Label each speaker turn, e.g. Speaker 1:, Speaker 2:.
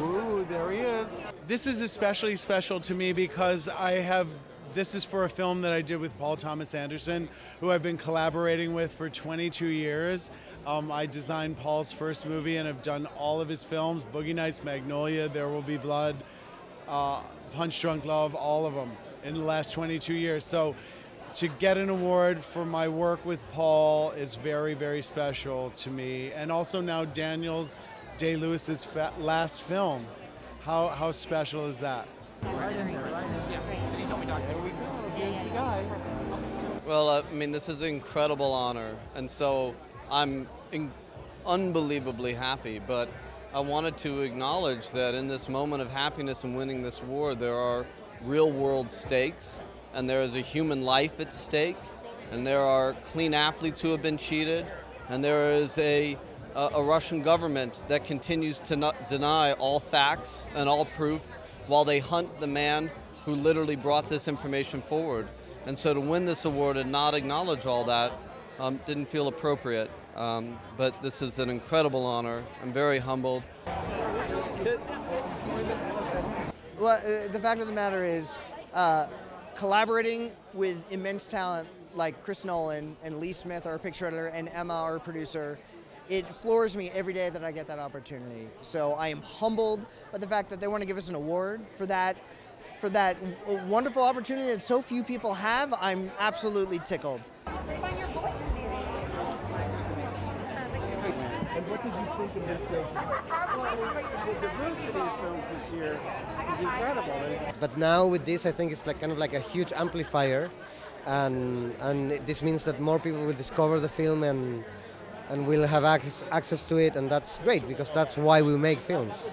Speaker 1: Ooh, there he is. This is especially special to me because I have. This is for a film that I did with Paul Thomas Anderson, who I've been collaborating with for 22 years. Um, I designed Paul's first movie and have done all of his films Boogie Nights, Magnolia, There Will Be Blood, uh, Punch Drunk Love, all of them in the last 22 years. So to get an award for my work with Paul is very, very special to me. And also now Daniel's Day Lewis's fa- last film. How, how special is that?
Speaker 2: Well, uh, I mean, this is an incredible honor, and so I'm in- unbelievably happy. But I wanted to acknowledge that in this moment of happiness and winning this award, there are real world stakes, and there is a human life at stake, and there are clean athletes who have been cheated, and there is a, a, Russian government that continues to not deny all facts and all proof while they hunt the man who literally brought this information forward. And so to win this award and not acknowledge all that um, didn't feel appropriate. Um, but this is an incredible honor. I'm very humbled.
Speaker 3: Well, uh, the fact of the matter is, uh, collaborating with immense talent like Chris Nolan and Lee Smith, our picture editor, and Emma, our producer, it floors me every day that I get that opportunity. So I am humbled by the fact that they want to give us an award for that, for that wonderful opportunity that so few people have. I'm absolutely tickled.
Speaker 4: Find your voice, maybe.
Speaker 1: And what did you think of this? Uh, the diversity of films this year is incredible.
Speaker 5: But now with this, I think it's like kind of like a huge amplifier, and and this means that more people will discover the film and and we'll have access to it, and that's great because that's why we make films.